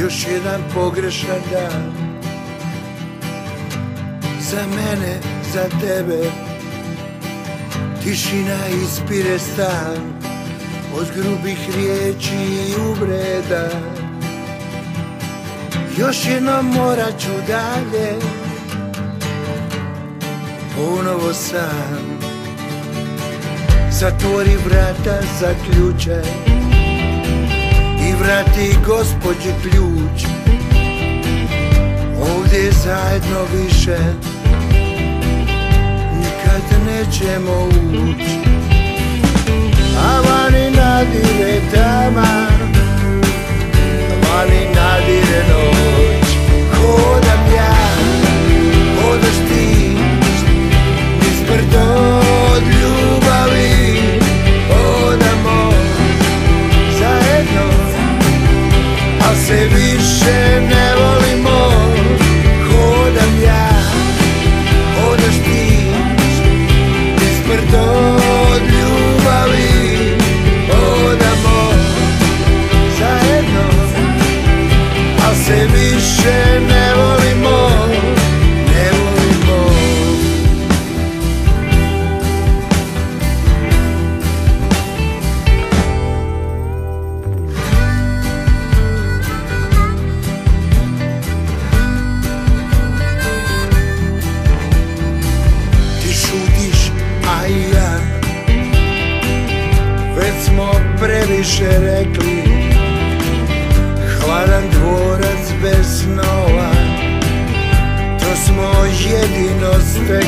Još jedan pogrešan dan. Za mene, za tebe. Tišina ispire stan. Od grubih riječi i uvreda. Još jednom morat ću dalje. Ponovo sam. Zatvori vrata, zaključaj vrati gospođi ključ. Ovdje zajedno više Nikad nećemo ući previše rekli. Hladan dvorac bez snova. To smo jedino stekli